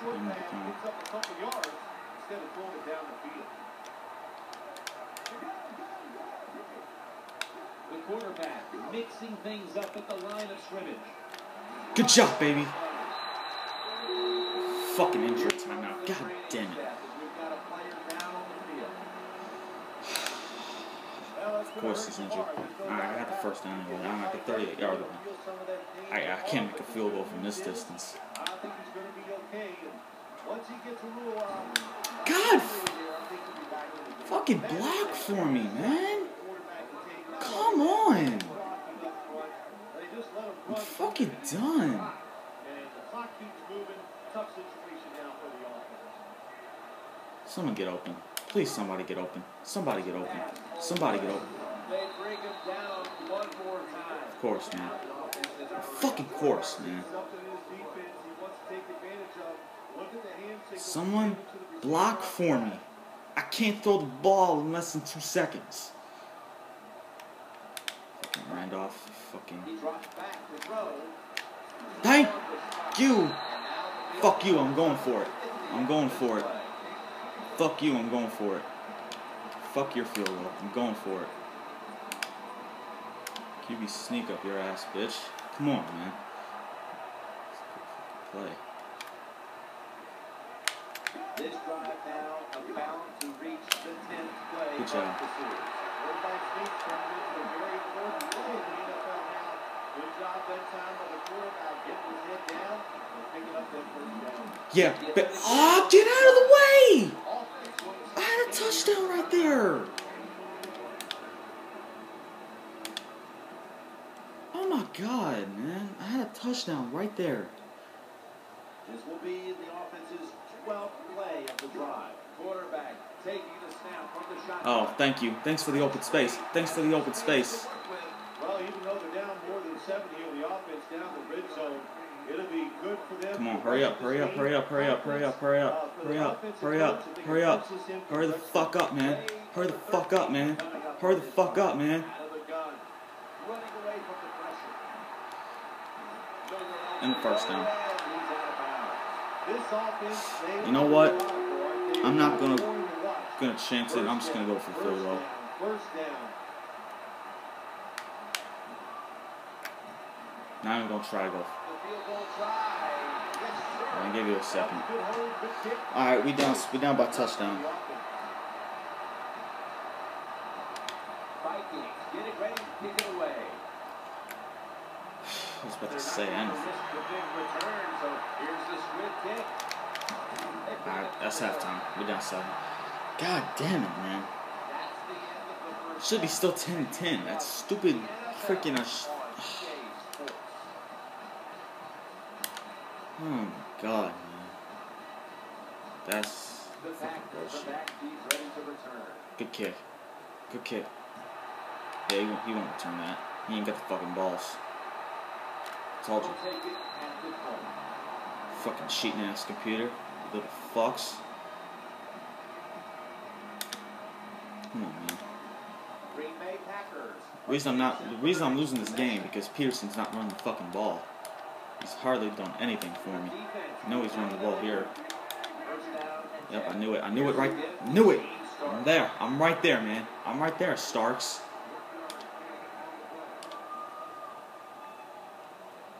short the pass, picks up a couple yards instead of throwing it down the field. The quarterback mixing things up at the line of scrimmage. Good job, baby. Fucking injury timeout. God damn it. We've got a player down on the field. Of course he's injured. Alright, I got the first down anyway. I'm at the 38 yard line. I, I can't make a field goal from this distance. Game. fucking block for me, man. Come on. I'm fucking done. Someone get open. Please, somebody get open. Somebody get open. Somebody get open. Of course, man. Fucking course, man. Someone block for me. I can't throw the ball in less than two seconds. Fucking Randolph. Fucking. Thank you. Fuck you. I'm going for it. I'm going for it. Fuck you. I'm going for it. Fuck your field goal. I'm going for it. QB sneak up your ass, bitch. Come on, man. Play. This drive now about to reach the 10th play Good of job. the series. Quarterback sneak turned into a very play in the NFL now. Good job that time by the quarterback getting his head down and picking up that first down. Yeah, but oh, get out of the way! I had a touchdown right there. Oh my god, man! I had a touchdown right there. This will be the offense's 12th play of the drive. Quarterback taking the snap from the shotgun. Oh, thank you. Thanks for the open space. Thanks for the open space. Well, even though they're down more than 70 on the offense down the red zone, it'll be good for them. Come on, hurry up, hurry up, hurry up, hurry up, hurry up, hurry up, hurry up, hurry up, if they can hurry up. punch this in for Hurry the fuck up, man. Hurry the fuck up, man. Hurry the fuck up, man. Out the gun. Running away from the pressure. And the first down. He's out of bounds. This offense, they You know what? I'm not gonna- to chance it. I'm just gonna go for First field goal. Now I'm gonna try to go. The gonna give you a second. All right, we down. We down by touchdown. I was about to say anything. Gonna risk the big return, so here's the squib kick. They pick All right, that's halftime. We're down seven. God damn it, man. Should be still 10-10. That's stupid. Freaking. Oh my god, man. That's. Good kick. Good kick. Yeah, he won't, he won't return that. He ain't got the fucking balls. Told you. Fucking cheating ass computer. Little fucks. Come on, man. Green Bay Packers. The reason I'm not the reason I'm losing this game because Peterson's not running the fucking ball. He's hardly done anything for me. I know he's running the ball here. First down and Yep, I knew it. I knew it right. Knew it. I'm there. I'm right there, man. I'm right there, Starks.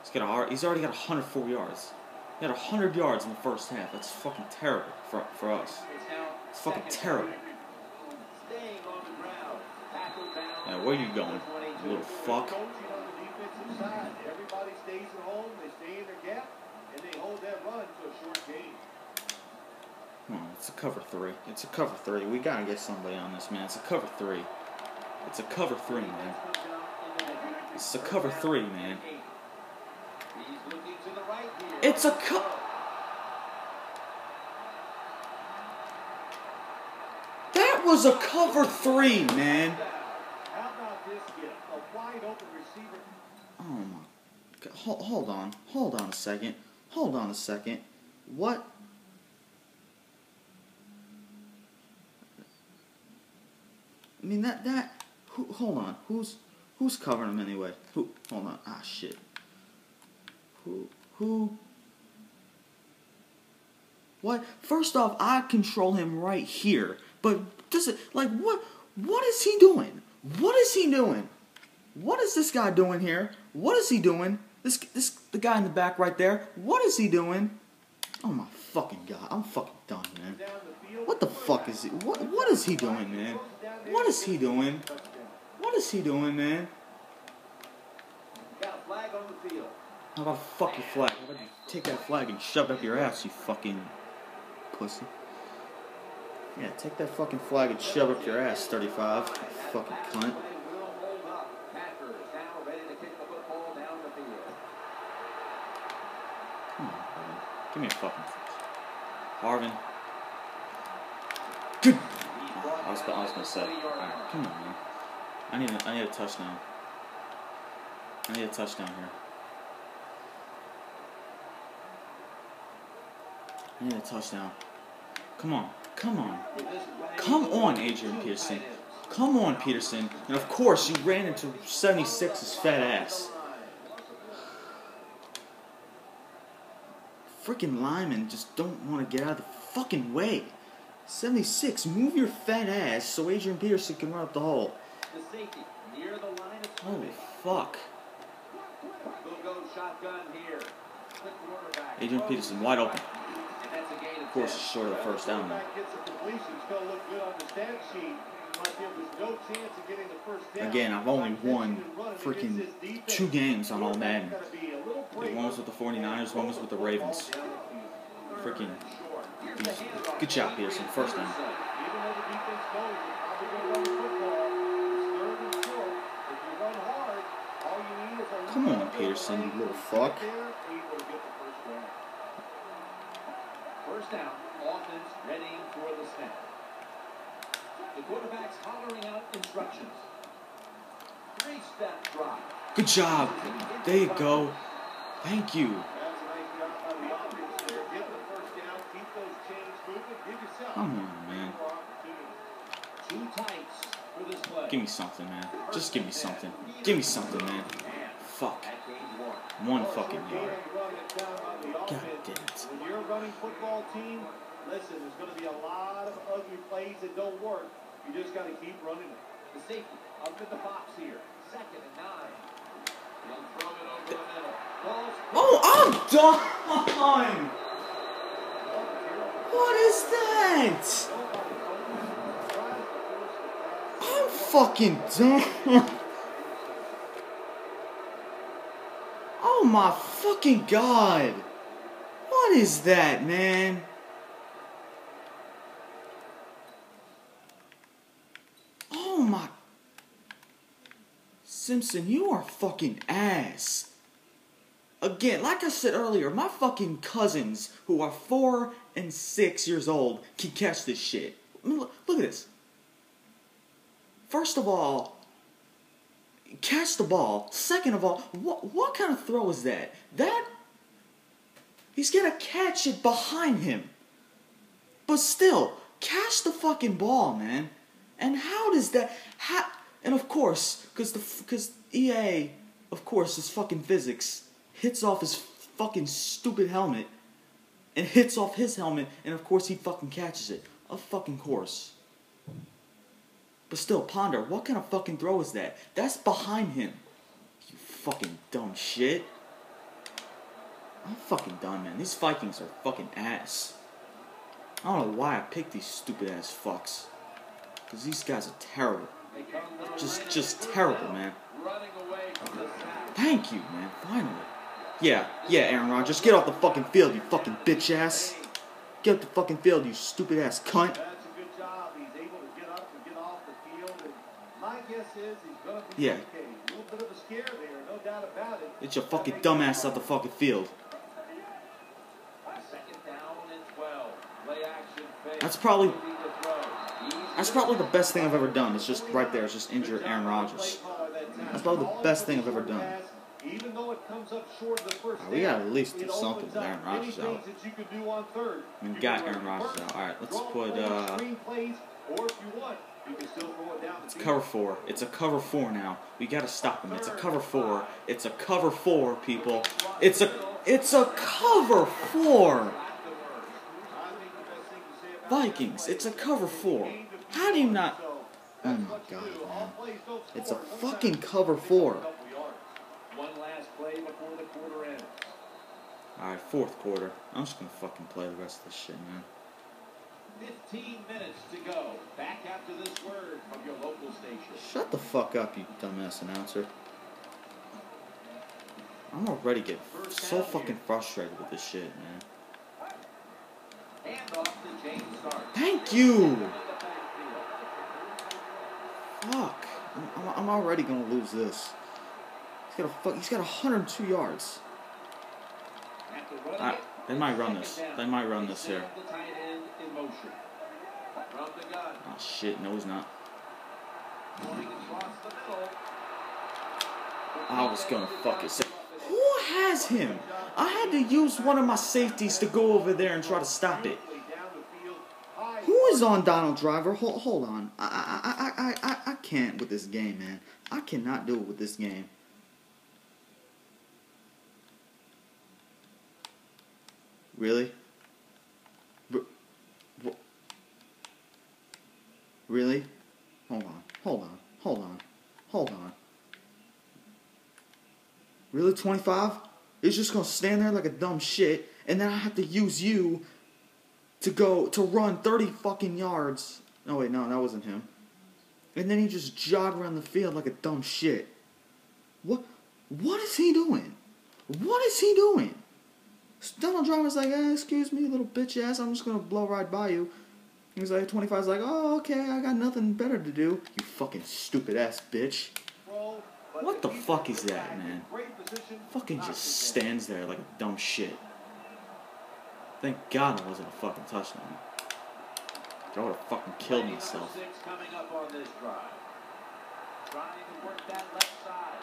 He's got a, hard- he's already got 104 yards. He had 100 yards in the first half. That's fucking terrible for, for us. It's fucking terrible. Now, where you going, you little fuck? Everybody stays they stay in their gap, and they hold that run it's a cover three. It's a cover three. We gotta get somebody on this, man. It's a cover three. It's a cover three, man. It's a cover three, man. Eight. He's looking to the right here. It's a That was a cover three, man. How about this get a wide open receiver? Oh my god. Hold, hold on. Hold on a second. Hold on a second. What? I mean that that who, hold on. Who's who's covering him anyway? Who hold on. Ah shit. Who who What? First off, I control him right here. But does it like what? What is he doing? What is he doing? What is this guy doing here? What is he doing? This this the guy in the back right there. What is he doing? Oh my fucking god! I'm fucking done, man. What the fuck is he? What what is he doing, man? What is he doing? What is he doing, man? Got a flag on the field. How about fuck your flag? How about you take that flag and shove it up your ass, you fucking pussy? Yeah, take that fucking flag and shove up your ass, 35. Fucking cunt. Harvin. Give me a fucking. Harvin. Good. I was, I was gonna say. Alright, come on, man. I need, a, I need a touchdown. I need a touchdown here. I need a touchdown. Come on, come on. Come on, Adrian Peterson. Come on, Peterson. And of course, you ran into 76's fat ass. Freaking linemen just don't want to get out of the fucking way. 76, move your fat ass so Adrian Peterson can run up the hole. Holy fuck. Adrian Peterson wide open. And that's a gain Of course, it's short of the first down. though. Quarterback gets a completion. It's going to look good on the stat sheet. But there was no chance of getting the first down. Again, I've only won catching and running freaking against this defense. two games on all Madden. Quarterback's gotta be a little The one was with the 49ers, one was with the Ravens. Freaking. Good job, Peterson. First down. Come on, Peterson, defense knows they're offense readying for the snap. The quarterback's hollering out instructions. Three-step drop. Good job. There you go. Thank you. That's a nice job by the offense there. Get the first down, keep those chains moving, give yourself Come on, man. more opportunity. Two tights for this play. Give me something, man. Just give me something. Give me something, man. Fuck. One. One fucking yard. can run it down on the God offense. damn it. When you're a running football team, listen, there's going to be a lot of ugly plays that don't work. You just got to keep running it. The safety up in the box here. Second and nine. He'll throw it over the middle. Ball's Oh, I'm done. What is that? I'm fucking done. Oh my fucking god. What is that, man? Oh my. Simpson, you are fucking ass. Again, like I said earlier, my fucking cousins who are four and six years old can catch this shit. Look at this. First of all, catch the ball. Second of all, what what kind of throw is that? That he's gonna catch it behind him. But still, catch the fucking ball, man. And how does that? How? And of course, because the because EA, of course, is fucking physics hits off his fucking stupid helmet, and hits off his helmet, and of course he fucking catches it. Of fucking course. But still, Ponder, what kind of fucking throw is that? That's behind him. You fucking dumb shit. I'm fucking done, man. These Vikings are fucking ass. I don't know why I picked these stupid ass fucks. Cause these guys are terrible. Just, just terrible, man. Thank you, man. Finally. Yeah, yeah, Aaron Rodgers, get off the fucking field, you fucking bitch ass. Get off the fucking field, you stupid ass cunt. Yeah. okay. A little bit of a scare there, no doubt about it. Get your fucking dumbass off the fucking field. Second down and 12. Play action fake. That's probably- Moving the throw. Easy That's probably the best thing I've ever done. It's just right there. It's just injure Aaron Rodgers. That's probably the best thing I've ever done. Even though it comes up short the first we gotta at least do something with Aaron Rodgers out. you could do on third. Got Aaron Rodgers out. All right, let's put, uh, plays, or if you want, you can still throw it down the It's cover four. It's a cover four now. We gotta stop him. It's a cover four. It's a cover four, people. It's a it's a cover four. back to work. Vikings. It's a cover four. How do you not? Oh my god, man. It's a fucking cover four. One last play before the quarter ends. Alright, fourth quarter. I'm just gonna fucking play the rest of this shit, man. 15 minutes to go. Back after this word from your local station. Shut the fuck up, you dumbass announcer. I'm already getting so fucking frustrated with this shit, man. Handoff to James Starks. Thank you! In the backfield. Fuck. I'm, I'm, I'm already gonna lose this. He's got a fuck. He's got 102 yards. I- ah, they might run this. They might run this here. up The tight end in motion. From the gun. Oh shit, no, he's not. Going across the middle. I was gonna fuck it. Who has him? I had to use one of my safeties to go over there and try to stop it. Who is on Donald Driver? Hold, hold on. I, I, I, I, can't with this game, man. I cannot do it with this game. Really? Really? Hold on. Hold on. Hold on. Hold on. Really, 25? It's just gonna stand there like a dumb shit, and then I have to use you to go to run 30 fucking yards. No, wait, no, that wasn't him. And then he just jog around the field like a dumb shit. What? What is he doing? What is he doing? Donald Trump is like, eh, excuse me, little bitch ass, I'm just gonna blow right by you. He's like, 25's like, oh, okay, I got nothing better to do. You fucking stupid ass bitch. What the fuck is that, man? Fucking just stands there like a dumb shit. Thank God it wasn't a fucking touchdown. I would have fucking killed myself. number six coming up on this drive. Trying to work that left side.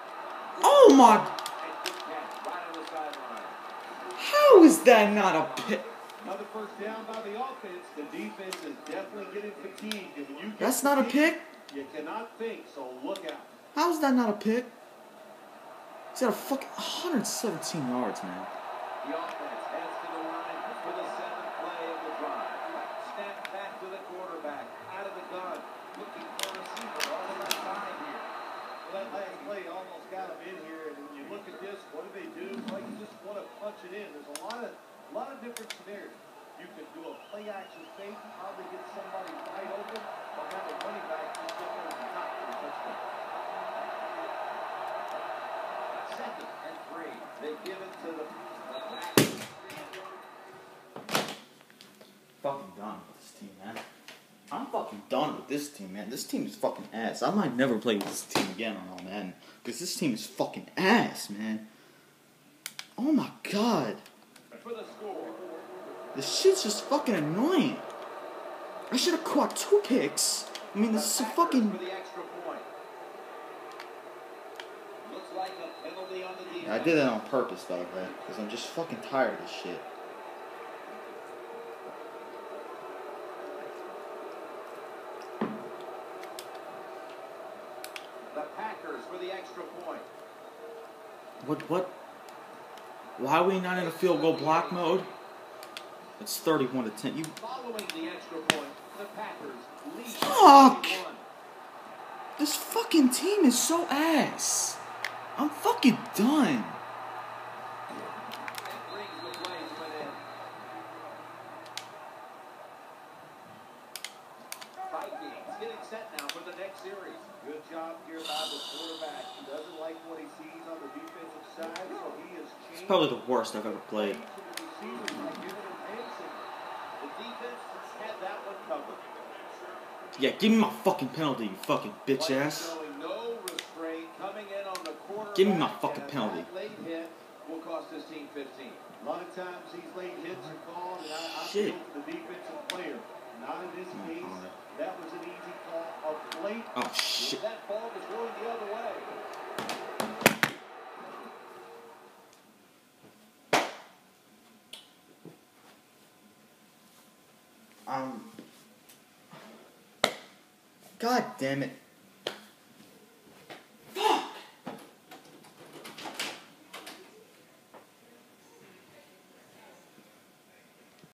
Oh my! And good catch right on the sideline. How is that not a pit? Another first down by the offense. The defense is definitely getting fatigued. And when you That's not a pick? You cannot think, so look out. How is that not a pick? He's got a fucking 117 yards, man. The offense heads to the line for the seventh play of the drive. Snap back to the quarterback. Out of the gun. Looking for a receiver on the left side here. Well, that last play almost got him in here, and when you look at this, what do they do? Well, you just it in. There's a lot of, a lot of different scenarios. You can do a play action fake, probably get somebody wide open, or have a running back just get over the top for a touchdown. Second and three. They give it to the, uh, the back. Fucking done with this team, man. I'm fucking done with this team, man. This team is fucking ass. I might never play with this team again on all man. Because this team is fucking ass, man. Oh my god. The. This shit's just fucking annoying. I should have caught two kicks. I mean, this is a fucking. the extra point. Looks like a penalty on the defense. I did that on purpose, by the way. Because I'm just fucking tired of this shit. The Packers for the extra point. What, what? Why are we not in a field goal block mode? It's 31 to 10. You. Following the extra point, the Packers lead. Fuck! This fucking team is so ass. I'm fucking done. That brings the play to an end. Vikings getting set now for the next series. Good job here by the quarterback. He doesn't like what he sees on the defensive side, so he is It's probably the worst I've ever played. the receivers by giving him hand signals. The defense had that one covered. Yeah, give me my fucking penalty, you fucking bitch ass. No coming in on the. Give me my fucking penalty. That late hit will cost his team 15. A lot of times these late hits are called, and I, I Shit. the defensive player. Not in this Oh, case. God. That was an easy call. A late Oh shit. That ball was going the other way. Um. God damn it.